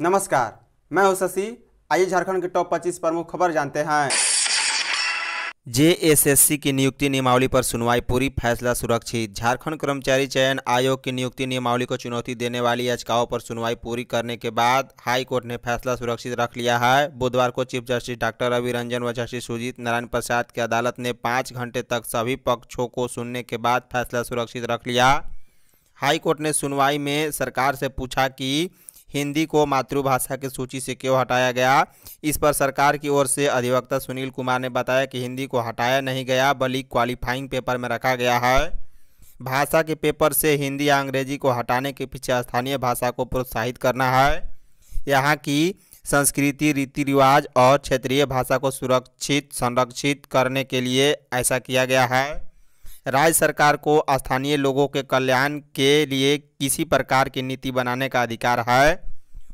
नमस्कार, मैं हूँ शशि। आइए झारखंड के टॉप 25 प्रमुख खबर जानते हैं। जेएसएससी की नियुक्ति नियमावली पर सुनवाई, पूरी फैसला सुरक्षित। झारखंड कर्मचारी चयन आयोग की नियुक्ति नियमावली को चुनौती देने वाली याचिकाओं पर सुनवाई पूरी करने के बाद हाई कोर्ट ने फैसला सुरक्षित रख लिया है। बुधवार को chief justice doctor Ravi Ranjan व जस्टिस सुजीत नारायण प्रसाद की अदालत ने पाँच घंटे तक सभी पक्षों को सुनने के बाद फैसला सुरक्षित रख लिया। हाई कोर्ट ने सुनवाई में सरकार से पूछा कि हिंदी को मातृभाषा की सूची से क्यों हटाया गया? इस पर सरकार की ओर से अधिवक्ता सुनील कुमार ने बताया कि हिंदी को हटाया नहीं गया, बल्कि क्वालिफाइंग पेपर में रखा गया है। भाषा के पेपर से हिंदी या अंग्रेज़ी को हटाने के पीछे स्थानीय भाषा को प्रोत्साहित करना है। यहाँ की संस्कृति रीति रिवाज और क्षेत्रीय भाषा को सुरक्षित, संरक्षित करने के लिए ऐसा किया गया है। राज्य सरकार को स्थानीय लोगों के कल्याण के लिए किसी प्रकार की नीति बनाने का अधिकार है।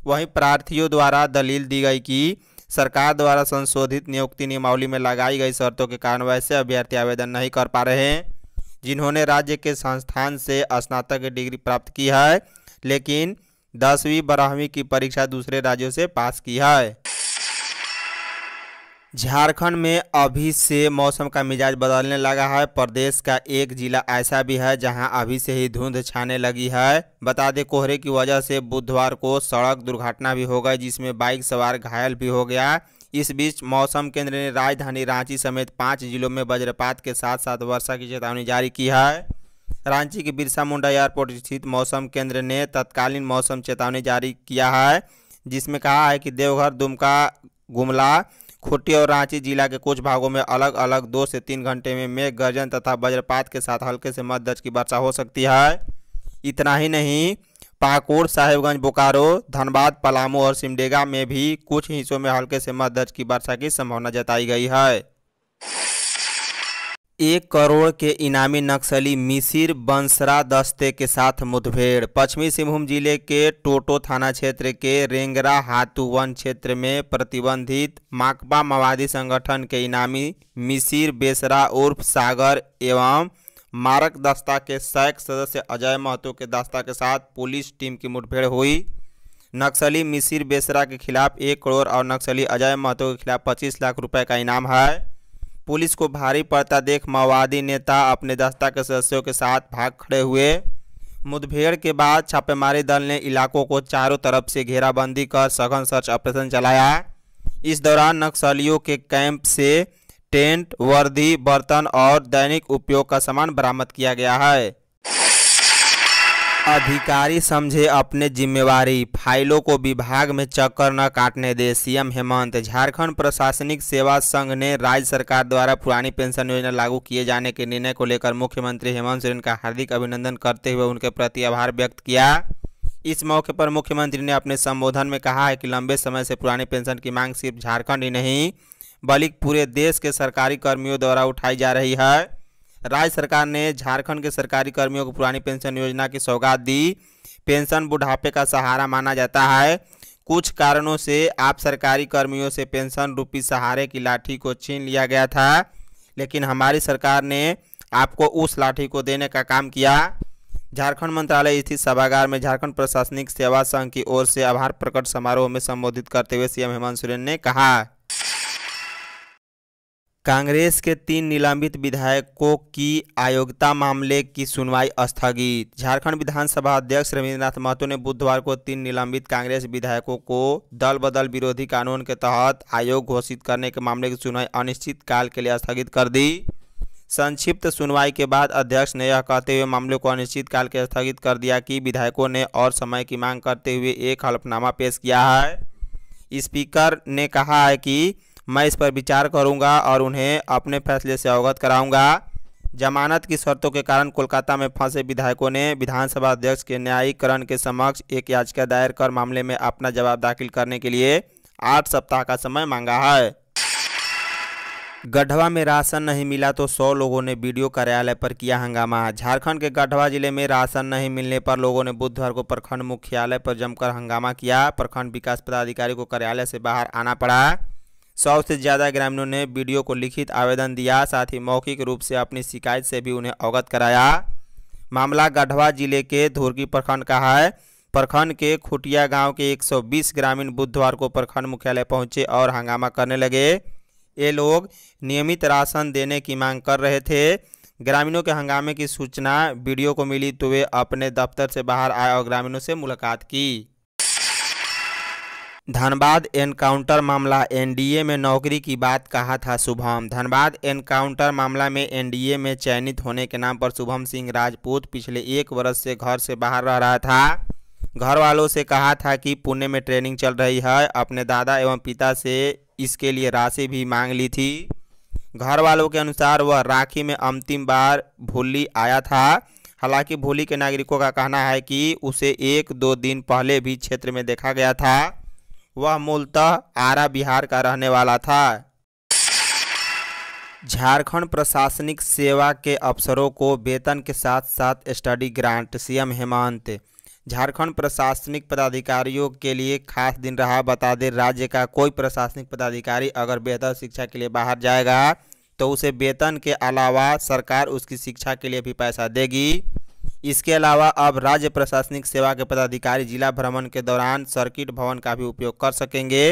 वहीं प्रार्थियों द्वारा दलील दी गई कि सरकार द्वारा संशोधित नियुक्ति नियमावली में लगाई गई शर्तों के कारण वैसे अभ्यर्थी आवेदन नहीं कर पा रहे हैं, जिन्होंने राज्य के संस्थान से स्नातक की डिग्री प्राप्त की है, लेकिन दसवीं बारहवीं की परीक्षा दूसरे राज्यों से पास की है। झारखंड में अभी से मौसम का मिजाज बदलने लगा है। प्रदेश का एक जिला ऐसा भी है जहाँ अभी से ही धुंध छाने लगी है। बता दें, कोहरे की वजह से बुधवार को सड़क दुर्घटना भी हो गई, जिसमें बाइक सवार घायल भी हो गया। इस बीच मौसम केंद्र ने राजधानी रांची समेत पाँच जिलों में वज्रपात के साथ साथ वर्षा की चेतावनी जारी की है। रांची के बिरसा मुंडा एयरपोर्ट स्थित मौसम केंद्र ने तत्कालीन मौसम चेतावनी जारी किया है, जिसमें कहा है कि देवघर दुमका, गुमला खूंटी और रांची जिला के कुछ भागों में अलग अलग दो से तीन घंटे में मेघ, गर्जन तथा वज्रपात के साथ हल्के से मध्य की वर्षा हो सकती है। इतना ही नहीं, पाकुड़, साहेबगंज, बोकारो, धनबाद, पलामू और सिमडेगा में भी कुछ हिस्सों में हल्के से मध्य की वर्षा की संभावना जताई गई है। एक करोड़ के इनामी नक्सली मिसिर बंसरा दस्ते के साथ मुठभेड़। पश्चिमी सिंहभूम ज़िले के टोटो थाना क्षेत्र के रेंगरा हाथू वन क्षेत्र में प्रतिबंधित माकपा माओवादी संगठन के इनामी मिसिर बेसरा उर्फ़ सागर एवं मारक दस्ता के सैक सदस्य अजय महतो के दस्ता के साथ पुलिस टीम की मुठभेड़ हुई। नक्सली मिसिर बेसरा के खिलाफ एक करोड़ और नक्सली अजय महतो के खिलाफ पच्चीस लाख रुपए का इनाम है। पुलिस को भारी पड़ता देख माओवादी नेता अपने दस्ता के सदस्यों के साथ भाग खड़े हुए। मुठभेड़ के बाद छापेमारी दल ने इलाकों को चारों तरफ़ से घेराबंदी कर सघन सर्च ऑपरेशन चलाया। इस दौरान नक्सलियों के कैंप से टेंट, वर्दी, बर्तन और दैनिक उपयोग का सामान बरामद किया गया है। अधिकारी समझे अपने जिम्मेवारी। फाइलों को विभाग में चक्कर न काटने दे, सीएम हेमंत। झारखंड प्रशासनिक सेवा संघ ने राज्य सरकार द्वारा पुरानी पेंशन योजना लागू किए जाने के निर्णय को लेकर मुख्यमंत्री हेमंत सोरेन का हार्दिक अभिनंदन करते हुए उनके प्रति आभार व्यक्त किया। इस मौके पर मुख्यमंत्री ने अपने संबोधन में कहा है कि लंबे समय से पुरानी पेंशन की मांग सिर्फ़ झारखंड ही नहीं, बल्कि पूरे देश के सरकारी कर्मियों द्वारा उठाई जा रही है। राज्य सरकार ने झारखंड के सरकारी कर्मियों को पुरानी पेंशन योजना की सौगात दी। पेंशन बुढ़ापे का सहारा माना जाता है। कुछ कारणों से आप सरकारी कर्मियों से पेंशन रूपी सहारे की लाठी को छीन लिया गया था, लेकिन हमारी सरकार ने आपको उस लाठी को देने का काम किया। झारखंड मंत्रालय स्थित सभागार में झारखंड प्रशासनिक सेवा संघ की ओर से आभार प्रकट समारोह में संबोधित करते हुए सीएम हेमंत सोरेन ने कहा। कांग्रेस के तीन निलंबित विधायकों की अयोग्यता मामले की सुनवाई स्थगित। झारखंड विधानसभा अध्यक्ष रविन्द्रनाथ महतो ने बुधवार को तीन निलंबित कांग्रेस विधायकों को दल बदल विरोधी कानून के तहत आयोग घोषित करने के मामले की सुनवाई अनिश्चित काल के लिए स्थगित कर दी। संक्षिप्त सुनवाई के बाद अध्यक्ष ने यह कहते हुए मामले को अनिश्चित काल के स्थगित कर दिया कि विधायकों ने और समय की मांग करते हुए एक हल्फनामा पेश किया है। स्पीकर ने कहा है कि मैं इस पर विचार करूँगा और उन्हें अपने फैसले से अवगत कराऊँगा। जमानत की शर्तों के कारण कोलकाता में फंसे विधायकों ने विधानसभा अध्यक्ष के न्यायिकरण के समक्ष एक याचिका दायर कर मामले में अपना जवाब दाखिल करने के लिए आठ सप्ताह का समय मांगा है। गढ़वा में राशन नहीं मिला तो 100 लोगों ने वीडियो कार्यालय पर किया हंगामा। झारखंड के गढ़वा ज़िले में राशन नहीं मिलने पर लोगों ने बुधवार को प्रखंड मुख्यालय पर जमकर हंगामा किया। प्रखंड विकास पदाधिकारी को कार्यालय से बाहर आना पड़ा। सौ से ज़्यादा ग्रामीणों ने वीडियो को लिखित आवेदन दिया, साथ ही मौखिक रूप से अपनी शिकायत से भी उन्हें अवगत कराया। मामला गढ़वा ज़िले के धुर्गी प्रखंड का है। प्रखंड के खुटिया गाँव के 120 ग्रामीण बुधवार को प्रखंड मुख्यालय पहुँचे और हंगामा करने लगे। ये लोग नियमित राशन देने की मांग कर रहे थे। ग्रामीणों के हंगामे की सूचना वीडियो को मिली तो वे अपने दफ्तर से बाहर आए और ग्रामीणों से मुलाकात की। धनबाद एनकाउंटर मामला, एनडीए में नौकरी की बात कहा था शुभम। धनबाद एनकाउंटर मामला में एनडीए में चयनित होने के नाम पर शुभम सिंह राजपूत पिछले एक वर्ष से घर से बाहर रह रहा था। घर वालों से कहा था कि पुणे में ट्रेनिंग चल रही है, अपने दादा एवं पिता से इसके लिए राशि भी मांग ली थी। घर वालों के अनुसार वह राखी में अंतिम बार भूली आया था। हालाँकि भूली के नागरिकों का कहना है कि उसे एक दो दिन पहले भी क्षेत्र में देखा गया था। वह मूलतः आरा बिहार का रहने वाला था। झारखंड प्रशासनिक सेवा के अफसरों को वेतन के साथ साथ study grant, CM Hemant. Jharkhand प्रशासनिक पदाधिकारियों के लिए खास दिन रहा। बता दें, राज्य का कोई प्रशासनिक पदाधिकारी अगर बेहतर शिक्षा के लिए बाहर जाएगा तो उसे वेतन के अलावा सरकार उसकी शिक्षा के लिए भी पैसा देगी। इसके अलावा अब राज्य प्रशासनिक सेवा के पदाधिकारी जिला भ्रमण के दौरान सर्किट भवन का भी उपयोग कर सकेंगे।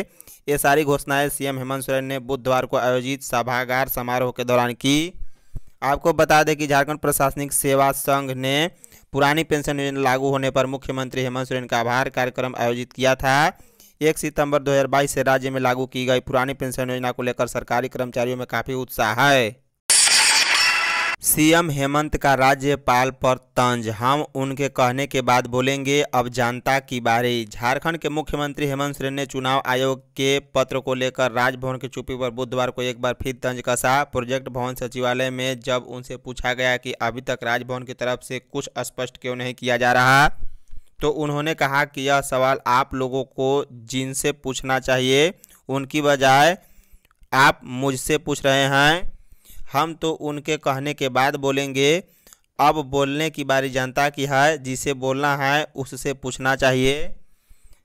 ये सारी घोषणाएँ सीएम हेमंत सोरेन ने बुधवार को आयोजित सभागार समारोह के दौरान की। आपको बता दें कि झारखंड प्रशासनिक सेवा संघ ने पुरानी पेंशन योजना लागू होने पर मुख्यमंत्री हेमंत सोरेन का आभार कार्यक्रम आयोजित किया था। एक सितंबर 2022 से राज्य में लागू की गई पुरानी पेंशन योजना को लेकर सरकारी कर्मचारियों में काफ़ी उत्साह है। सीएम हेमंत का राज्यपाल पर तंज। हम उनके कहने के बाद बोलेंगे, अब जनता की बारी। झारखंड के मुख्यमंत्री हेमंत सोरेन ने चुनाव आयोग के पत्र को लेकर राजभवन की चुप्पी पर बुधवार को एक बार फिर तंज कसा। प्रोजेक्ट भवन सचिवालय में जब उनसे पूछा गया कि अभी तक राजभवन की तरफ़ से कुछ स्पष्ट क्यों नहीं किया जा रहा तो उन्होंने कहा कि यह सवाल आप लोगों को जिनसे पूछना चाहिए, उनकी बजाय आप मुझसे पूछ रहे हैं। हम तो उनके कहने के बाद बोलेंगे, अब बोलने की बारी जनता की है, जिसे बोलना है उससे पूछना चाहिए।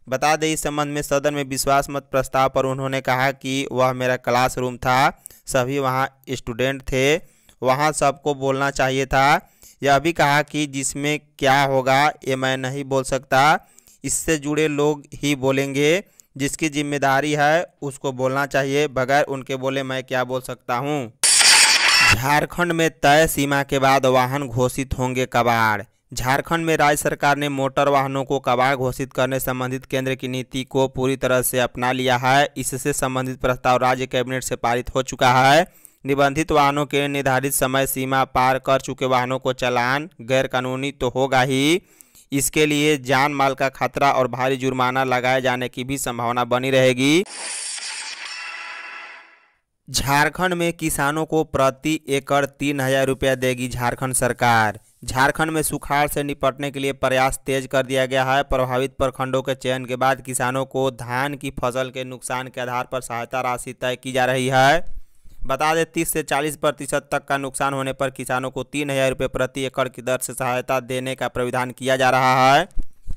बता दें, इस संबंध में सदन में विश्वास मत प्रस्ताव पर उन्होंने कहा कि वह मेरा क्लासरूम था, सभी वहाँ स्टूडेंट थे, वहाँ सबको बोलना चाहिए था। यह भी कहा कि जिसमें क्या होगा, ये मैं नहीं बोल सकता। इससे जुड़े लोग ही बोलेंगे, जिसकी ज़िम्मेदारी है उसको बोलना चाहिए, बगैर उनके बोले मैं क्या बोल सकता हूँ? झारखंड में तय सीमा के बाद वाहन घोषित होंगे कबाड़। झारखंड में राज्य सरकार ने मोटर वाहनों को कबाड़ घोषित करने संबंधित केंद्र की नीति को पूरी तरह से अपना लिया है। इससे संबंधित प्रस्ताव राज्य कैबिनेट से पारित हो चुका है। निबंधित वाहनों के निर्धारित समय सीमा पार कर चुके वाहनों को चलान गैर कानूनी तो होगा ही। इसके लिए जान माल का खतरा और भारी जुर्माना लगाए जाने की भी संभावना बनी रहेगी। झारखंड में किसानों को प्रति एकड़ तीन हज़ार रुपया देगी झारखंड सरकार। झारखंड में सुखाड़ से निपटने के लिए प्रयास तेज कर दिया गया है। प्रभावित प्रखंडों के चयन के बाद किसानों को धान की फ़सल के नुकसान के आधार पर सहायता राशि तय की जा रही है। बता दें, तीस से चालीस प्रतिशत तक का नुकसान होने पर किसानों को तीन हज़ार रुपये प्रति एकड़ की दर से सहायता देने का प्राविधान किया जा रहा है।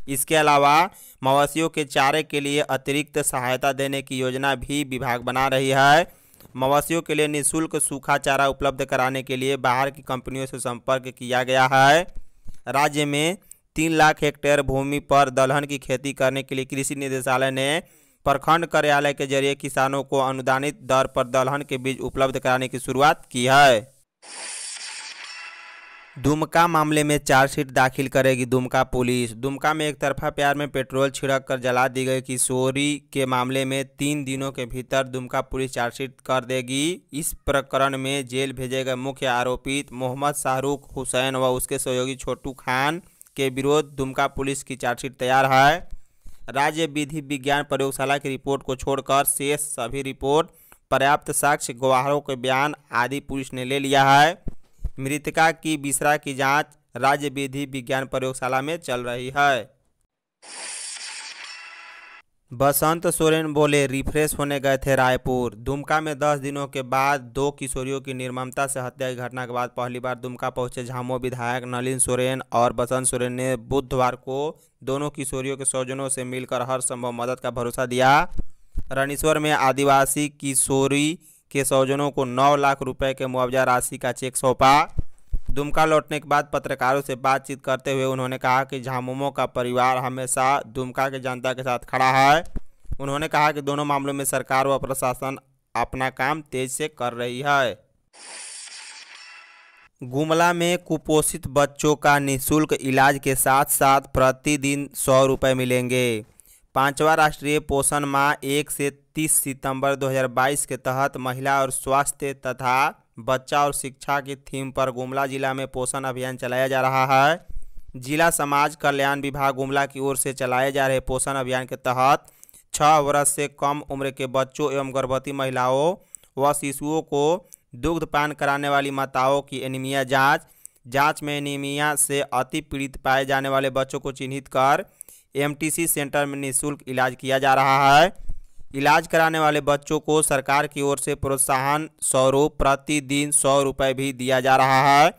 इसके अलावा, मवेशियों के चारे के लिए अतिरिक्त सहायता देने की योजना भी विभाग बना रही है। मवेशियों के लिए निःशुल्क सूखा चारा उपलब्ध कराने के लिए बाहर की कंपनियों से संपर्क किया गया है। राज्य में तीन लाख हेक्टेयर भूमि पर दलहन की खेती करने के लिए कृषि निदेशालय ने प्रखंड कार्यालय के ज़रिए किसानों को अनुदानित दर पर दलहन के बीज उपलब्ध कराने की शुरुआत की है। दुमका मामले में चार्जशीट दाखिल करेगी दुमका पुलिस। दुमका में एक तरफा प्यार में पेट्रोल छिड़क कर जला दी गई किशोरी के मामले में तीन दिनों के भीतर दुमका पुलिस चार्जशीट कर देगी। इस प्रकरण में जेल भेजे गए मुख्य आरोपित मोहम्मद शाहरुख हुसैन व उसके सहयोगी छोटू खान के विरोध दुमका पुलिस की चार्जशीट तैयार है। राज्य विधि विज्ञान प्रयोगशाला की रिपोर्ट को छोड़कर शेष सभी रिपोर्ट, पर्याप्त साक्ष्य गवाहों के बयान आदि पुलिस ने ले लिया है। मृतका की बिसरा की जाँच राज्य विधि विज्ञान प्रयोगशाला में चल रही है। बसंत सोरेन बोले, रिफ्रेश होने गए थे रायपुर। दुमका में दस दिनों के बाद दो किशोरियों की निर्ममता से हत्या की घटना के बाद पहली बार दुमका पहुँचे झामो विधायक नलिन सोरेन और बसंत सोरेन ने बुधवार को दोनों किशोरियों के स्वजनों से मिलकर हर संभव मदद का भरोसा दिया। रणेश्वर में आदिवासी किशोरी के स्वजनों को नौ लाख रुपए के मुआवजा राशि का चेक सौंपा। दुमका लौटने के बाद पत्रकारों से बातचीत करते हुए उन्होंने कहा कि झामुमो का परिवार हमेशा दुमका के जनता के साथ खड़ा है। उन्होंने कहा कि दोनों मामलों में सरकार व प्रशासन अपना काम तेज से कर रही है। गुमला में कुपोषित बच्चों का निःशुल्क इलाज के साथ साथ प्रतिदिन सौ रुपये मिलेंगे। पांचवा राष्ट्रीय पोषण माह एक से तीस सितंबर 2022 के तहत महिला और स्वास्थ्य तथा बच्चा और शिक्षा की थीम पर गुमला जिला में पोषण अभियान चलाया जा रहा है। जिला समाज कल्याण विभाग गुमला की ओर से चलाए जा रहे पोषण अभियान के तहत छः वर्ष से कम उम्र के बच्चों एवं गर्भवती महिलाओं व शिशुओं को दुग्धपान कराने वाली माताओं की एनीमिया जाँच जाँच में एनीमिया से अति पीड़ित पाए जाने वाले बच्चों को चिन्हित कर एमटीसी सेंटर में निःशुल्क इलाज किया जा रहा है। इलाज कराने वाले बच्चों को सरकार की ओर से प्रोत्साहन स्वरूप प्रतिदिन सौ रुपये भी दिया जा रहा है।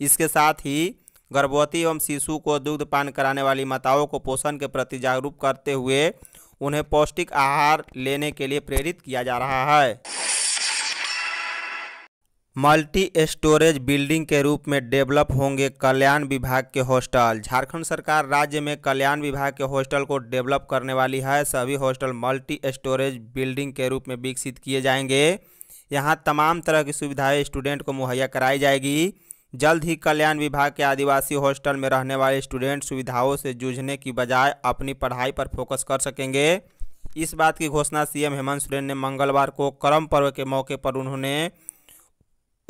इसके साथ ही गर्भवती एवं शिशु को दुग्धपान कराने वाली माताओं को पोषण के प्रति जागरूक करते हुए उन्हें पौष्टिक आहार लेने के लिए प्रेरित किया जा रहा है। मल्टी स्टोरेज बिल्डिंग के रूप में डेवलप होंगे कल्याण विभाग के हॉस्टल। झारखंड सरकार राज्य में कल्याण विभाग के हॉस्टल को डेवलप करने वाली है। सभी हॉस्टल मल्टी स्टोरेज बिल्डिंग के रूप में विकसित किए जाएँगे। यहाँ तमाम तरह की सुविधाएँ स्टूडेंट को मुहैया कराई जाएगी। जल्द ही कल्याण विभाग के आदिवासी हॉस्टल में रहने वाले स्टूडेंट सुविधाओं से जूझने की बजाय अपनी पढ़ाई पर फोकस कर सकेंगे। इस बात की घोषणा सीएम हेमंत सोरेन ने मंगलवार को करम पर्व के मौके पर उन्होंने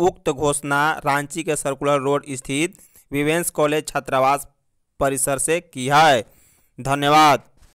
उक्त घोषणा रांची के सर्कुलर रोड स्थित विवेंस कॉलेज छात्रावास परिसर से की है। धन्यवाद।